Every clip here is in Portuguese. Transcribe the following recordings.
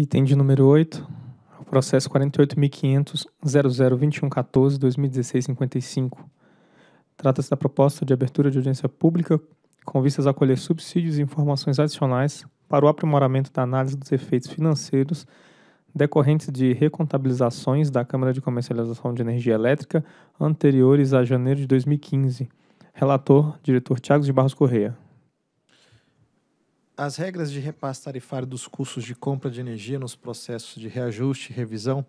Item de número 8, o processo 48.500.002114.2016.55. Trata-se da proposta de abertura de audiência pública com vistas a colher subsídios e informações adicionais para o aprimoramento da análise dos efeitos financeiros decorrentes de recontabilizações da Câmara de Comercialização de Energia Elétrica anteriores a janeiro de 2015. Relator, diretor Tiago de Barros Correia. As regras de repasse tarifário dos custos de compra de energia nos processos de reajuste e revisão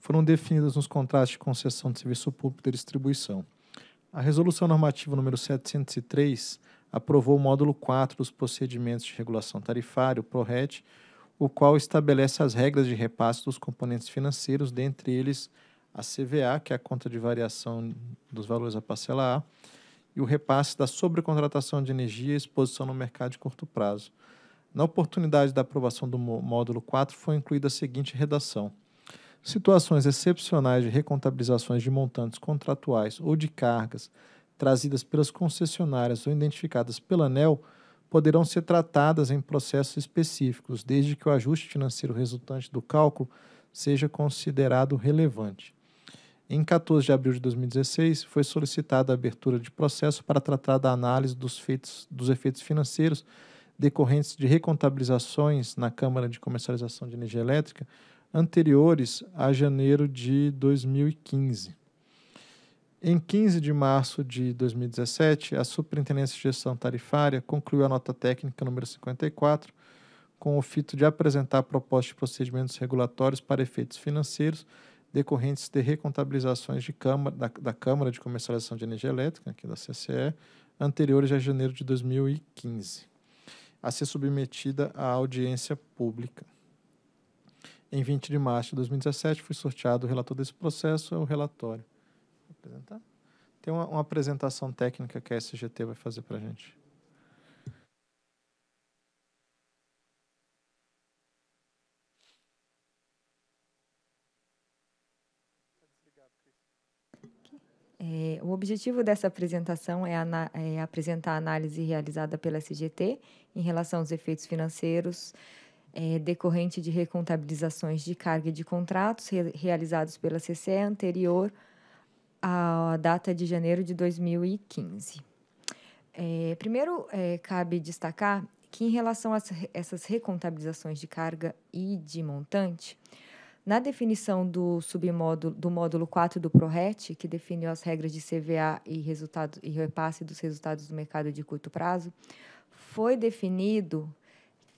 foram definidas nos contratos de concessão de serviço público de distribuição. A Resolução Normativa número 703 aprovou o módulo 4 dos procedimentos de regulação tarifária, o PRORET, o qual estabelece as regras de repasse dos componentes financeiros, dentre eles a CVA, que é a conta de variação dos valores da parcela A, e o repasse da sobrecontratação de energia e exposição no mercado de curto prazo. Na oportunidade da aprovação do módulo 4, foi incluída a seguinte redação: Situações excepcionais de recontabilizações de montantes contratuais ou de cargas trazidas pelas concessionárias ou identificadas pela ANEL poderão ser tratadas em processos específicos, desde que o ajuste financeiro resultante do cálculo seja considerado relevante. Em 14 de abril de 2016, foi solicitada a abertura de processo para tratar da análise dos, feitos, dos efeitos financeiros decorrentes de recontabilizações na Câmara de Comercialização de Energia Elétrica anteriores a janeiro de 2015. Em 15 de março de 2017, a Superintendência de Gestão Tarifária concluiu a nota técnica número 54, com o fito de apresentar a proposta de procedimentos regulatórios para efeitos financeiros decorrentes de recontabilizações de Câmara, da, da Câmara de Comercialização de Energia Elétrica, aqui da CCE, anteriores a janeiro de 2015, a ser submetida à audiência pública. Em 20 de março de 2017, foi sorteado o relator desse processo, é o relatório. Tem uma, uma apresentação técnica que a SGT vai fazer para a gente. É, o objetivo dessa apresentação é, é, apresentar a análise realizada pela SGT em relação aos efeitos financeiros é, decorrente de recontabilizações de carga de contratos re, realizados pela CCE anterior à data de janeiro de 2015. É, primeiro, é, cabe destacar que, em relação a essas recontabilizações de carga e de montante, na definição do submódulo do módulo 4 do PRORET, que definiu as regras de CVA e, resultado, e repasse dos resultados do mercado de curto prazo, foi definido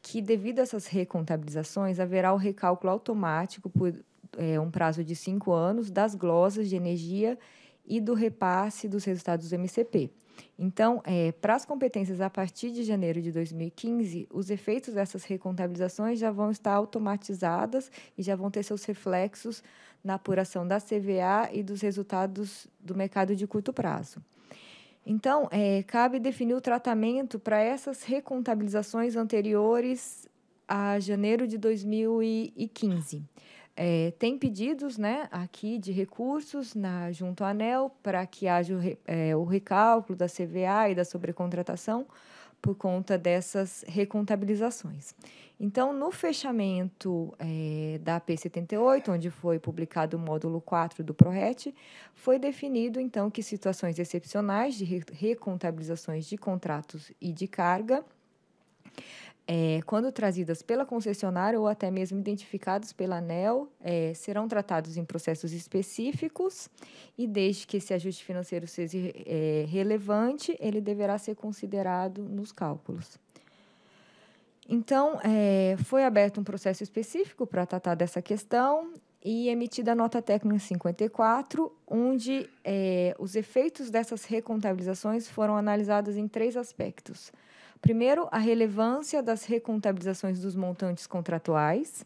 que, devido a essas recontabilizações, haverá o recálculo automático por é, um prazo de cinco anos das glosas de energia e do repasse dos resultados do MCP. Então, é, para as competências a partir de janeiro de 2015, os efeitos dessas recontabilizações já vão estar automatizadas e já vão ter seus reflexos na apuração da CVA e dos resultados do mercado de curto prazo. Então, é, cabe definir o tratamento para essas recontabilizações anteriores a janeiro de 2015. É, tem pedidos né, aqui de recursos na, junto à ANEL para que haja o, é, o recálculo da CVA e da sobrecontratação por conta dessas recontabilizações. Então, no fechamento é, da P78, onde foi publicado o módulo 4 do PRORET, foi definido, então, que situações excepcionais de recontabilizações de contratos e de carga é, quando trazidas pela concessionária ou até mesmo identificados pela ANEL, é, serão tratados em processos específicos e, desde que esse ajuste financeiro seja é, relevante, ele deverá ser considerado nos cálculos. Então, é, foi aberto um processo específico para tratar dessa questão e emitida a nota técnica 54, onde é, os efeitos dessas recontabilizações foram analisados em três aspectos Primeiro, a relevância das recontabilizações dos montantes contratuais.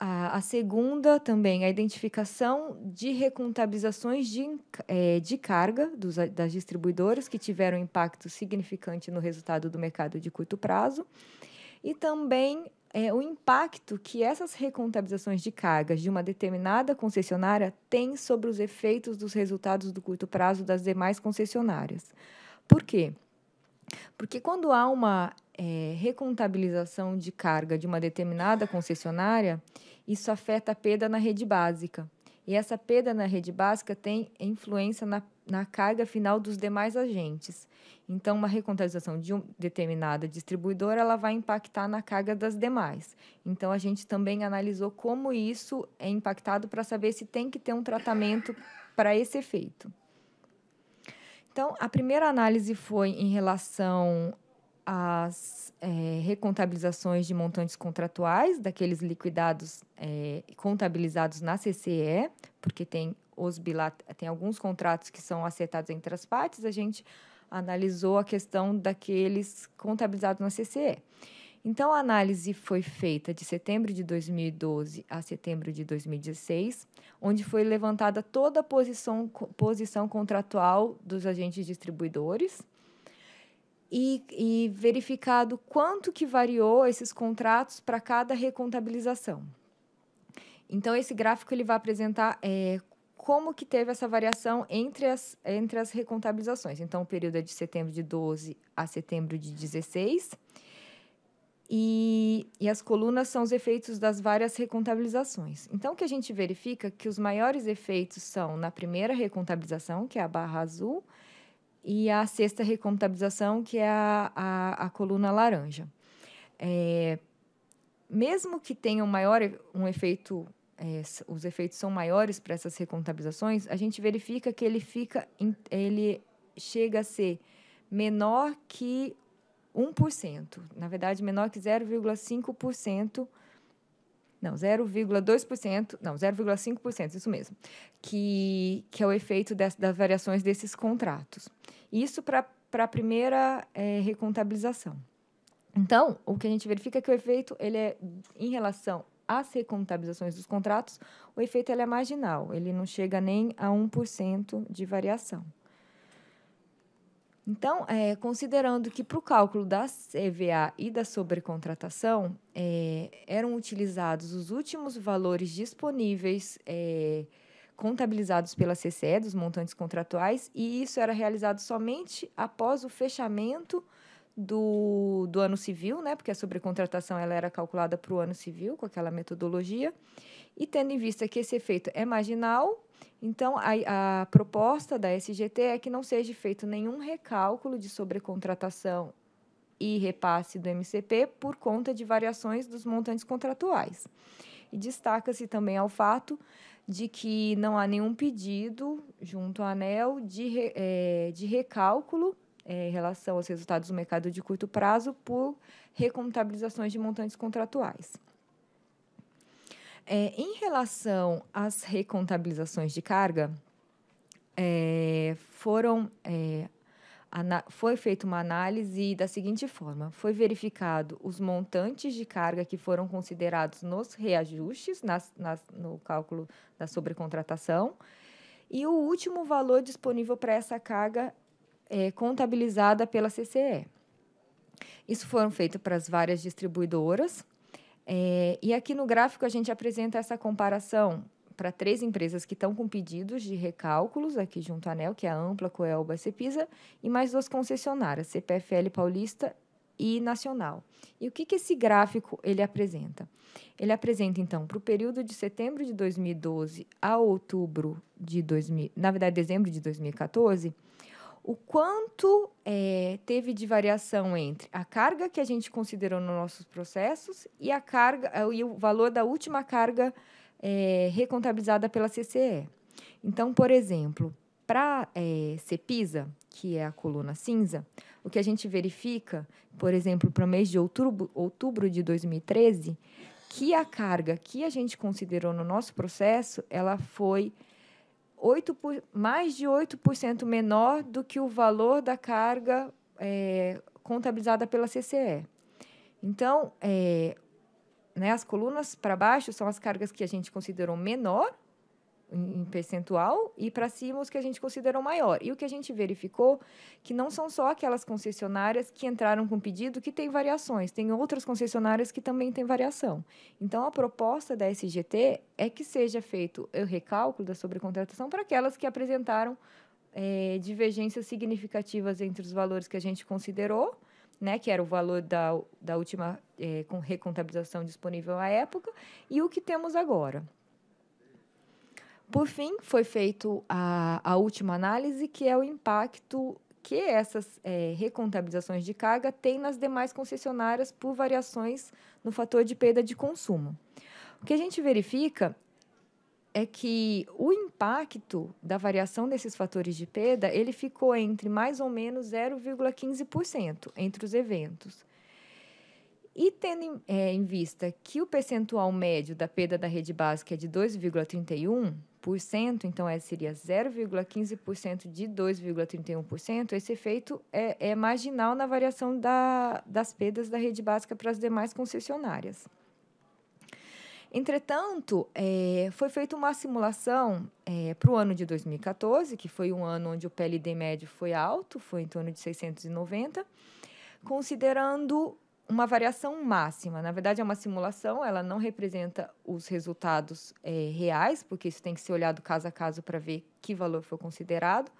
A, a segunda, também, a identificação de recontabilizações de, é, de carga dos, das distribuidoras que tiveram impacto significante no resultado do mercado de curto prazo. E também é, o impacto que essas recontabilizações de cargas de uma determinada concessionária têm sobre os efeitos dos resultados do curto prazo das demais concessionárias. Por quê? Porque quando há uma é, recontabilização de carga de uma determinada concessionária, isso afeta a perda na rede básica. E essa perda na rede básica tem influência na, na carga final dos demais agentes. Então, uma recontabilização de uma determinada distribuidora ela vai impactar na carga das demais. Então, a gente também analisou como isso é impactado para saber se tem que ter um tratamento para esse efeito. Então, a primeira análise foi em relação às é, recontabilizações de montantes contratuais, daqueles liquidados é, contabilizados na CCE, porque tem, os bilat tem alguns contratos que são acertados entre as partes, a gente analisou a questão daqueles contabilizados na CCE. Então, a análise foi feita de setembro de 2012 a setembro de 2016, onde foi levantada toda a posição, posição contratual dos agentes distribuidores e, e verificado quanto que variou esses contratos para cada recontabilização. Então, esse gráfico ele vai apresentar é, como que teve essa variação entre as, entre as recontabilizações. Então, o período é de setembro de 12 a setembro de 16. E, e as colunas são os efeitos das várias recontabilizações. Então, o que a gente verifica é que os maiores efeitos são na primeira recontabilização, que é a barra azul, e a sexta recontabilização, que é a, a, a coluna laranja. É, mesmo que tenha um maior um efeito é, os efeitos são maiores para essas recontabilizações, a gente verifica que ele fica, ele chega a ser menor que 1%, na verdade, menor que 0,5%, não, 0,2%, não, 0,5%, isso mesmo, que, que é o efeito das, das variações desses contratos. Isso para a primeira é, recontabilização. Então, o que a gente verifica é que o efeito ele é em relação as recontabilizações dos contratos, o efeito é marginal, ele não chega nem a 1% de variação. Então, é, considerando que para o cálculo da CVA e da sobrecontratação é, eram utilizados os últimos valores disponíveis é, contabilizados pela CCE, dos montantes contratuais, e isso era realizado somente após o fechamento do, do ano civil, né? Porque a sobrecontratação ela era calculada para o ano civil com aquela metodologia. E tendo em vista que esse efeito é marginal, então a, a proposta da SGT é que não seja feito nenhum recálculo de sobrecontratação e repasse do MCP por conta de variações dos montantes contratuais. E destaca-se também ao fato de que não há nenhum pedido junto à ANEL de, é, de recálculo é, em relação aos resultados do mercado de curto prazo por recontabilizações de montantes contratuais. É, em relação às recontabilizações de carga, é, foram é, foi feita uma análise da seguinte forma: foi verificado os montantes de carga que foram considerados nos reajustes, nas, nas, no cálculo da sobrecontratação, e o último valor disponível para essa carga é, contabilizada pela CCE. Isso foram feito para as várias distribuidoras. É, e aqui no gráfico a gente apresenta essa comparação para três empresas que estão com pedidos de recálculos aqui junto à ANEL, que é a Ampla, Coelba e Cepisa, e mais duas concessionárias, CPFL Paulista e Nacional. E o que, que esse gráfico ele apresenta? Ele apresenta, então, para o período de setembro de 2012 a outubro de 2000, na verdade, dezembro de 2014, o quanto é, teve de variação entre a carga que a gente considerou nos nossos processos e a carga é, e o valor da última carga é, recontabilizada pela CCE. Então, por exemplo, para é, CEPISA, que é a coluna cinza, o que a gente verifica, por exemplo, para o mês de outubro, outubro de 2013, que a carga que a gente considerou no nosso processo, ela foi 8 por, mais de 8% menor do que o valor da carga é, contabilizada pela CCE. Então, é, né, as colunas para baixo são as cargas que a gente considerou menor em percentual e para cima os que a gente considerou maior. E o que a gente verificou que não são só aquelas concessionárias que entraram com pedido que têm variações, tem outras concessionárias que também têm variação. Então a proposta da SGT é que seja feito o recálculo da sobrecontratação para aquelas que apresentaram é, divergências significativas entre os valores que a gente considerou né, que era o valor da, da última é, com recontabilização disponível à época, e o que temos agora. Por fim, foi feita a, última análise, que é o impacto que essas é, recontabilizações de carga têm nas demais concessionárias por variações no fator de perda de consumo. O que a gente verifica é que o impacto da variação desses fatores de perda ele ficou entre mais ou menos 0,15% entre os eventos. E tendo em, é, em, vista que o percentual médio da perda da rede básica é de 2,31%, então é, seria 0,15% de 2,31%, esse efeito é, é marginal na variação da, das perdas da rede básica para as demais concessionárias. Entretanto, é, foi feita uma simulação é, para o ano de 2014, que foi um ano onde o PLD médio foi alto, foi em torno de 690, considerando uma variação máxima. Na verdade, é uma simulação, ela não representa os resultados é, reais, porque isso tem que ser olhado caso a caso para ver que valor foi considerado.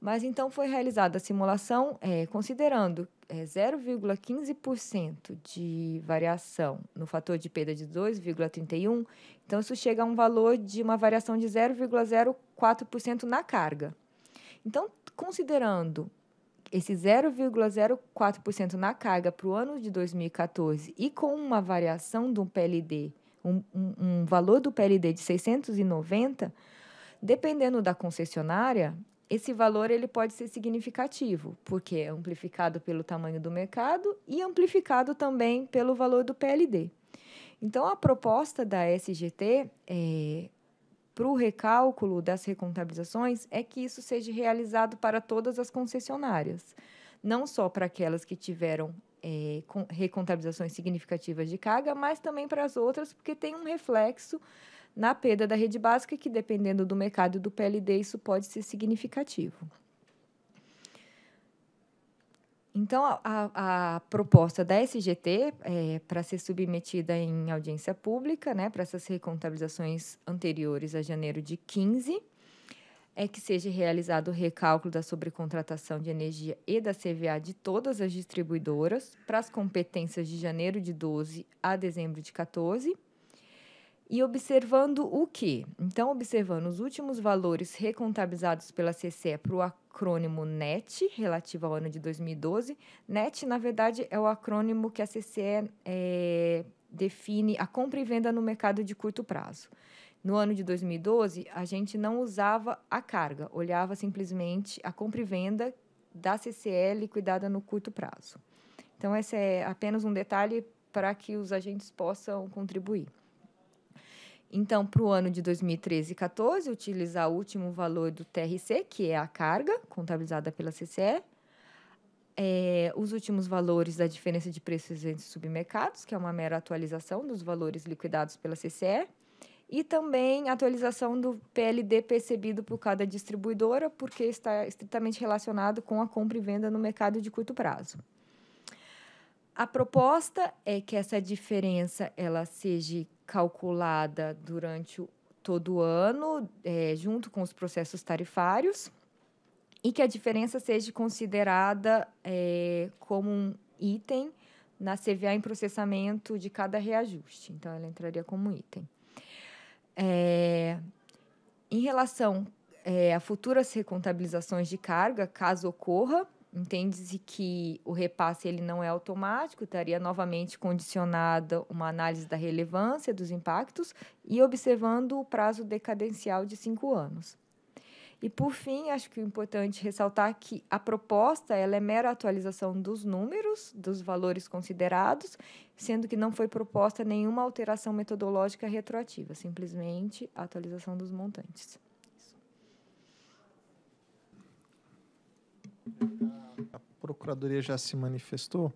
Mas então foi realizada a simulação é, considerando é, 0,15% de variação no fator de perda de 2,31, então isso chega a um valor de uma variação de 0,04% na carga. Então, considerando esse 0,04% na carga para o ano de 2014 e com uma variação do PLD, um, um, um valor do PLD de 690, dependendo da concessionária, esse valor ele pode ser significativo, porque é amplificado pelo tamanho do mercado e amplificado também pelo valor do PLD. Então, a proposta da SGT é, para o recálculo das recontabilizações é que isso seja realizado para todas as concessionárias, não só para aquelas que tiveram é, recontabilizações significativas de carga, mas também para as outras, porque tem um reflexo na perda da rede básica, que dependendo do mercado do PLD, isso pode ser significativo. Então, a, a, proposta da SGT é para ser submetida em audiência pública, né, para essas recontabilizações anteriores a janeiro de 15, é que seja realizado o recálculo da sobrecontratação de energia e da CVA de todas as distribuidoras para as competências de janeiro de 12 a dezembro de 14 e observando o que? Então, observando os últimos valores recontabilizados pela CCE para o acrônimo NET, relativo ao ano de 2012. NET, na verdade, é o acrônimo que a CCE é, define a compra e venda no mercado de curto prazo. No ano de 2012, a gente não usava a carga, olhava simplesmente a compra e venda da CCE liquidada no curto prazo. Então, esse é apenas um detalhe para que os agentes possam contribuir. Então, para o ano de 2013 e 14, utilizar o último valor do TRC, que é a carga contabilizada pela CCE, é, os últimos valores da diferença de preços entre submercados, que é uma mera atualização dos valores liquidados pela CCE, e também atualização do PLD percebido por cada distribuidora, porque está estritamente relacionado com a compra e venda no mercado de curto prazo. A proposta é que essa diferença ela seja calculada durante todo o ano, é, junto com os processos tarifários, e que a diferença seja considerada é, como um item na CVA em processamento de cada reajuste. Então, ela entraria como item. É, em relação é, a futuras recontabilizações de carga, caso ocorra, Entende-se que o repasse ele não é automático, estaria novamente condicionada uma análise da relevância dos impactos e observando o prazo decadencial de cinco anos. E, por fim, acho que é importante ressaltar que a proposta ela é mera atualização dos números, dos valores considerados, sendo que não foi proposta nenhuma alteração metodológica retroativa, simplesmente a atualização dos montantes. a Procuradoria já se manifestou.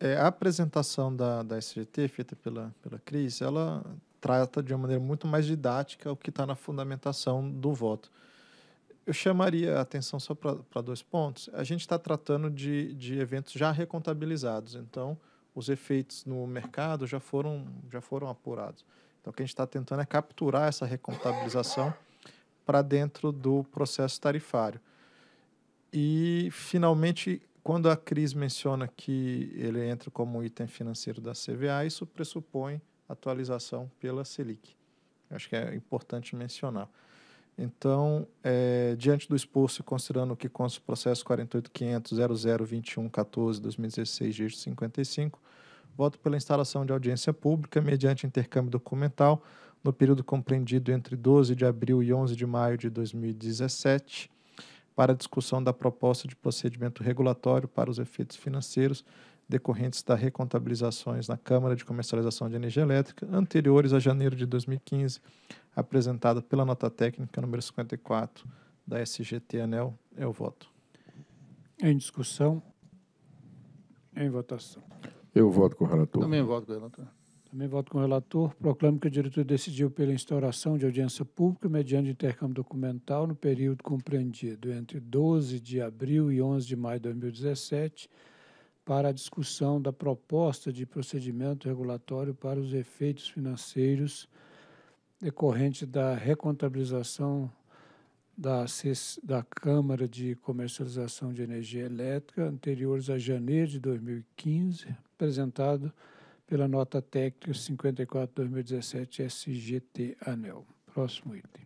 É, a apresentação da, da SGT, feita pela, pela Cris, ela trata de uma maneira muito mais didática o que está na fundamentação do voto. Eu chamaria a atenção só para dois pontos. A gente está tratando de, de eventos já recontabilizados, então os efeitos no mercado já foram, já foram apurados. Então, o que a gente está tentando é capturar essa recontabilização para dentro do processo tarifário. E, finalmente, quando a Cris menciona que ele entra como item financeiro da CVA, isso pressupõe atualização pela Selic. Acho que é importante mencionar. Então, é, diante do exposto e considerando que consta o processo 48.500.0021.14.2016, dígito 55, voto pela instalação de audiência pública mediante intercâmbio documental no período compreendido entre 12 de abril e 11 de maio de 2017, para a discussão da proposta de procedimento regulatório para os efeitos financeiros decorrentes das recontabilizações na Câmara de Comercialização de Energia Elétrica anteriores a janeiro de 2015, apresentada pela nota técnica número 54 da SGT ANEL. É o voto. Em discussão. Em votação. Eu voto com o relator. Também voto com o relator. Também voto com o relator. Proclamo que a diretoria decidiu pela instauração de audiência pública mediante intercâmbio documental no período compreendido entre 12 de abril e 11 de maio de 2017 para a discussão da proposta de procedimento regulatório para os efeitos financeiros decorrente da recontabilização da, da Câmara de Comercialização de Energia Elétrica anteriores a janeiro de 2015, apresentado pela nota técnica 54-2017 SGT ANEL. Próximo item.